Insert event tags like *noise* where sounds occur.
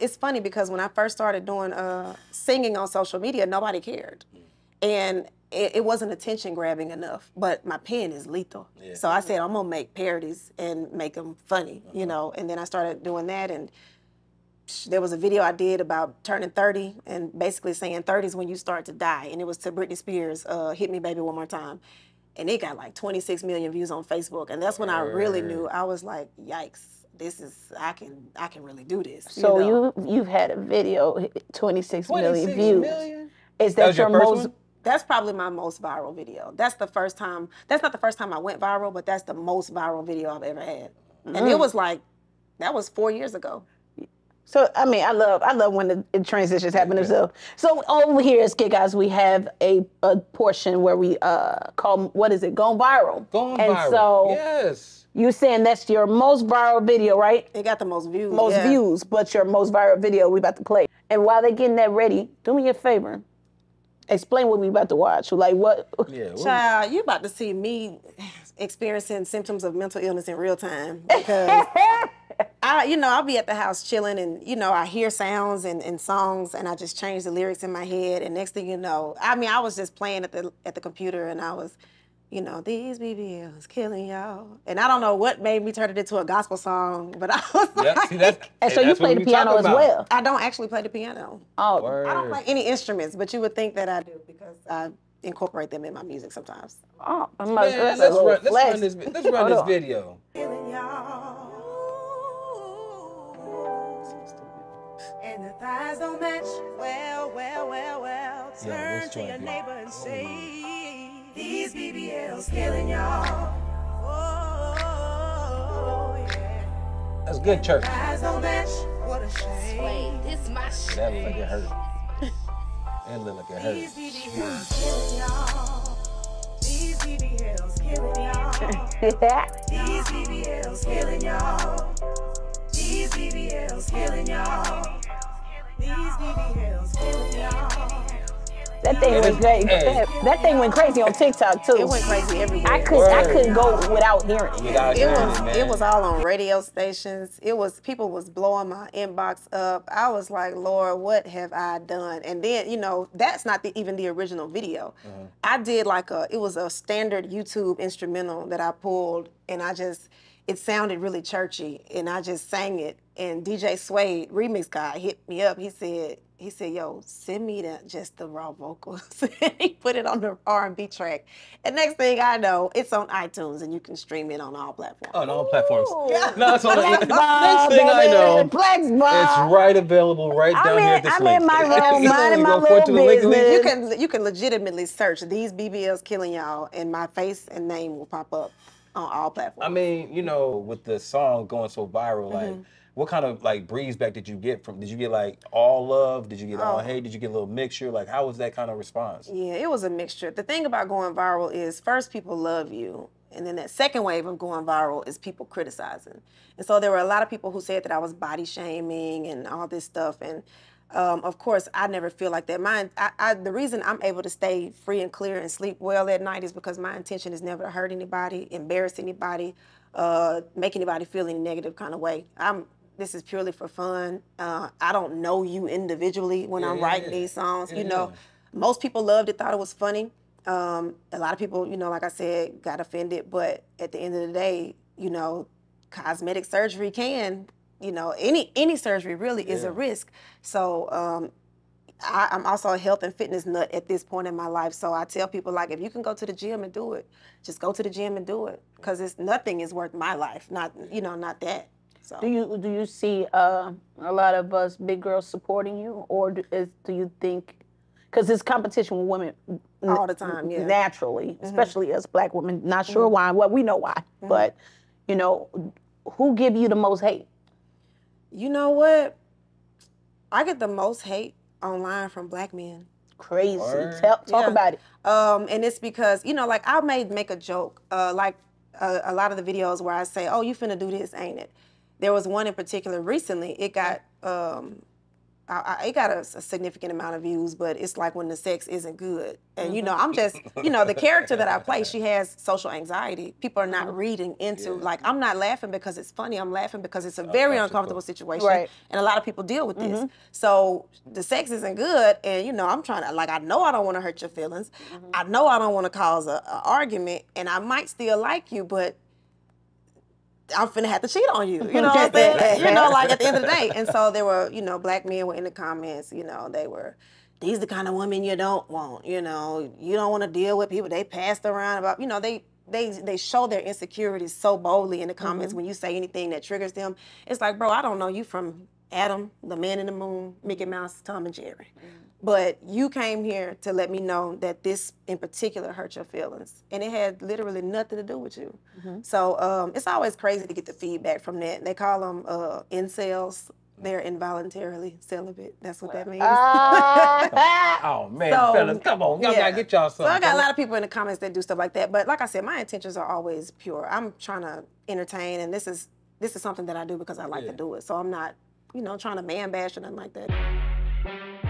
It's funny because when I first started doing uh, singing on social media, nobody cared, and it, it wasn't attention grabbing enough. But my pen is lethal, Yeah. so I said I'm gonna make parodies and make them funny, you know. And then I started doing that, and there was a video I did about turning 30 and basically saying 30 is when you start to die, and it was to Britney Spears, uh, "Hit Me, Baby, One More Time." And it got like 26 million views on Facebook, and that's when I really knew. I was like, "Yikes! This is I can I can really do this." So know? you you've had a video hit 26 million 26 views. million? Is That that, your your most? one? That's probably my most viral video. That's the first time. That's not the first time I went viral, but that's the most viral video I've ever had. And Mm. it was like, that was four years ago. So I mean, I love I love when the, the transitions happen themselves. So over here at Skit Godz, we have a, a portion where we uh call what is it? Going viral. Going and viral. so yes. You saying that's your most viral video, right? It got the most views. Most yeah. views, but your most viral video we about to play. And while they getting that ready, do me a favor. Explain what we about to watch. Like what? Yeah. what- Child, you about to see me experiencing symptoms of mental illness in real time because *laughs* I, you know, I'll be at the house chilling and, you know, I hear sounds and, and songs and I just change the lyrics in my head. And next thing you know, I mean, I was just playing at the at the computer and I was, you know, these BBLs killing y'all. And I don't know what made me turn it into a gospel song, but *laughs* I was Yeah, like, see, that's, And hey, so you that's what play the piano as well. I don't actually play the piano. Oh, Word. I don't play any instruments, but you would think that I do because I incorporate them in my music sometimes. oh, I must, Man, that's let's, run, let's run this. Let's run this video. killing y'all. And the thighs don't match. Well, well, well, well. Yeah, Turn this to your neighbor and oh, say, These BBLs killing y'all. Oh, yeah. That's good church. Thighs don't match. What a shame. This my shit. That look like it hurt. That look like it hurt. These BBLs killing y'all. These BBLs *laughs* killing y'all. These BBLs killing y'all. These BBLs killing y'all. These BBLs killing y'all. That thing went great. Hey. That thing went crazy on TikTok too. It went crazy everywhere. I could I couldn't go without hearing it. Without It hearing was man. it was all on radio stations. It was people was blowing my inbox up. I was like, Lord, what have I done? And then you know that's not the, even the original video. Mm-hmm. I did like a it was a standard YouTube instrumental that I pulled, and I just it sounded really churchy, and I just sang it. And DJ Suede remix guy hit me up. He said. He said, "Yo, send me the just the raw vocals." *laughs* he put it on the R and B track, and next thing I know, it's on iTunes, and you can stream it on all platforms. on all platforms. Yeah. No, it's on the Flex *laughs* next bomb, thing I know. Flex bomb. It's right available right I'm down here at this I'm link. in my *laughs* room, minding my go forward to the little link, link. business. You can you can legitimately search these BBLs killing y'all, and my face and name will pop up on all platforms. I mean, you know, with the song going so viral, like, Mm-hmm. what kind of like breeze back did you get from? Did you get like all love? Did you get all Oh. hate? Did you get a little mixture? Like, how was that kind of response? yeah, it was a mixture. The thing about going viral is first people love you, and then that second wave of going viral is people criticizing. And so there were a lot of people who said that I was body shaming and all this stuff, and um, of course, I never feel like that. My, I, I, the reason I'm able to stay free and clear and sleep well at night is because my intention is never to hurt anybody, embarrass anybody, uh, make anybody feel any negative kind of way. I'm. This is purely for fun. Uh, I don't know you individually when I'm Yeah, writing yeah. these songs. Yeah, you know, most people loved it, thought it was funny. Um, a lot of people, you know, like I said, got offended. But at the end of the day, you know, cosmetic surgery can, you know, any any surgery really is a risk. So um, I, I'm also a health and fitness nut at this point in my life. So I tell people like, if you can go to the gym and do it, just go to the gym and do it, because it's nothing is worth my life, not you know, not that. So Do you do you see uh, a lot of us big girls supporting you, or do, is, do you think because it's competition with women All the time, yeah. Mm-hmm. naturally, especially as black women. Not sure why. Well, we know why, but you know, who give you the most hate? You know what? I get the most hate online from black men. Crazy. Word. Tell, talk Yeah. about it. Um, and it's because you know, like I may make a joke, uh, like uh, a lot of the videos where I say, "Oh, you finna do this, ain't it?" There was one in particular recently. It got um, I, I, it got a, a significant amount of views, but it's like when the sex isn't good. And you know, I'm just, you know, the character that I play, she *laughs* has social anxiety. People are not reading into like I'm not laughing because it's funny. I'm laughing because it's a very gotcha, uncomfortable situation, Right. and a lot of people deal with this. Mm-hmm. So the sex isn't good, and you know, I'm trying to like I know I don't want to hurt your feelings. I know I don't want to cause a, a argument, and I might still like you, but I'm finna have to cheat on you. You know what I'm *laughs* saying? you know, like at the end of the day. And so there were, you know, black men were in the comments, you know, they were, these the kind of women you don't want, you know, you don't want to deal with people. They passed around about, you know, they they they show their insecurities so boldly in the comments mm-hmm. when you say anything that triggers them. It's like, bro, I don't know you from Adam, the man in the moon, Mickey Mouse, Tom and Jerry. Mm-hmm. But you came here to let me know that this in particular hurt your feelings. And it had literally nothing to do with you. So um, it's always crazy to get the feedback from that. They call them uh, incels. They're involuntarily celibate. That's what that means. Ah. *laughs* Oh man, So, fellas, come on, y'all yeah. gotta get y'all So something. I got a lot of people in the comments that do stuff like that. But like I said, my intentions are always pure. I'm trying to entertain, and this is this is something that I do because I like Yeah. to do it. So I'm not, you know, trying to man bash or nothing like that.